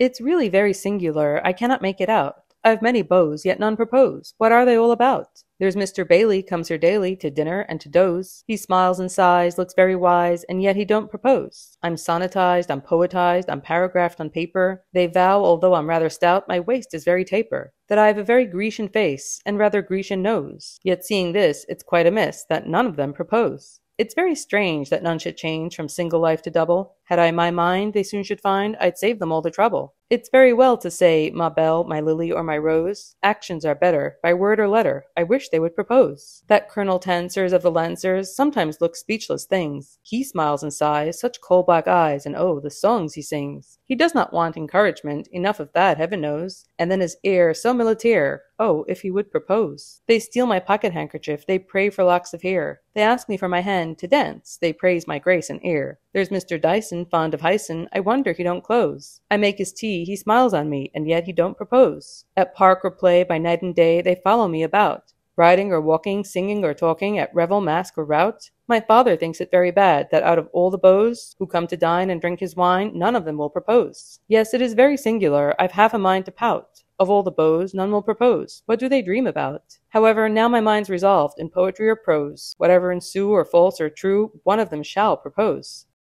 It's really very singular, I cannot make it out. I've many beaux, yet none propose. What are they all about? There's Mr. Bailey comes here daily to dinner and to doze. He smiles and sighs, looks very wise, and yet he don't propose. I'm sonnetized, I'm poetized, I'm paragraphed on paper. They vow, although I'm rather stout, my waist is very taper. That I've a very Grecian face, and rather Grecian nose. Yet seeing this, it's quite amiss that none of them propose. It's very strange that none should change from single life to double. Had I my mind, they soon should find I'd save them all the trouble. It's very well to say, ma belle, my lily, or my rose. Actions are better, by word or letter. I wish they would propose. That Colonel Tansers of the Lancers sometimes looks speechless things. He smiles and sighs, such coal black eyes, and oh, the songs he sings. He does not want encouragement, enough of that, heaven knows. And then his air, so militaire. Oh, if he would propose. They steal my pocket handkerchief, they pray for locks of hair. They ask me for my hand to dance, they praise my grace and air. There's Mr. Dyson, fond of hyson, I wonder he don't close. I make his tea, he smiles on me, and yet he don't propose. At park or play, by night and day, they follow me about. Riding or walking, singing or talking, at revel, masque, or rout. My father thinks it very bad that out of all the beaux who come to dine and drink his wine, none of them will propose. Yes, it is very singular, I've half a mind to pout. Of all the beaux, none will propose. What do they dream about? However, now my mind's resolved, in poetry or prose, whatever ensue or false or true, one of them shall propose.